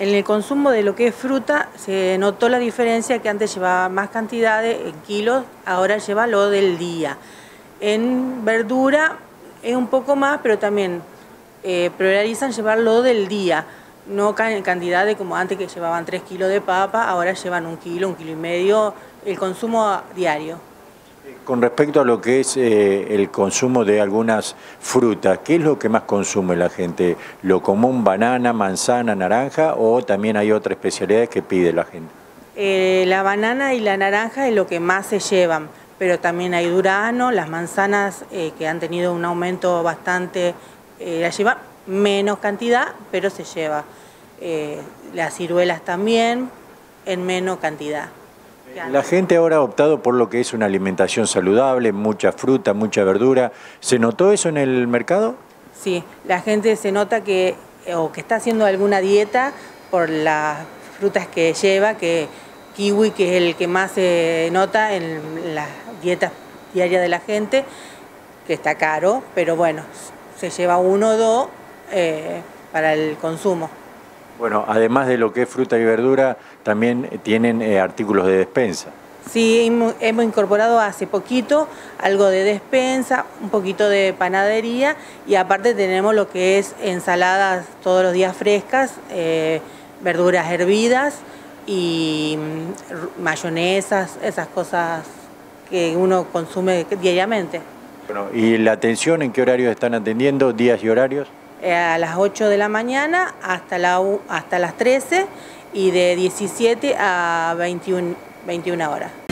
En el consumo de lo que es fruta se notó la diferencia que antes llevaba más cantidad en kilos, ahora lleva lo del día. En verdura es un poco más, pero también eh, priorizan llevar lo del día, no en de como antes que llevaban 3 kilos de papa, ahora llevan un kilo, un kilo y medio, el consumo diario. Con respecto a lo que es eh, el consumo de algunas frutas, ¿qué es lo que más consume la gente? ¿Lo común, banana, manzana, naranja o también hay otras especialidades que pide la gente? Eh, la banana y la naranja es lo que más se llevan, pero también hay durano, las manzanas eh, que han tenido un aumento bastante, la llevan menos cantidad, pero se lleva. las ciruelas también en menos cantidad. La gente ahora ha optado por lo que es una alimentación saludable, mucha fruta, mucha verdura. ¿Se notó eso en el mercado? Sí, la gente se nota que o que está haciendo alguna dieta por las frutas que lleva, que kiwi, que es el que más se nota en las dietas diarias de la gente, que está caro, pero bueno, se lleva uno o dos eh, para el consumo. Bueno, además de lo que es fruta y verdura, también tienen eh, artículos de despensa. Sí, hemos incorporado hace poquito algo de despensa, un poquito de panadería y aparte tenemos lo que es ensaladas todos los días frescas, eh, verduras hervidas y mm, mayonesas, esas cosas que uno consume diariamente. Bueno, ¿Y la atención en qué horarios están atendiendo, días y horarios? Eh, a las 8 de la mañana hasta, la, hasta las 13 y de 17 a 21, 21 horas.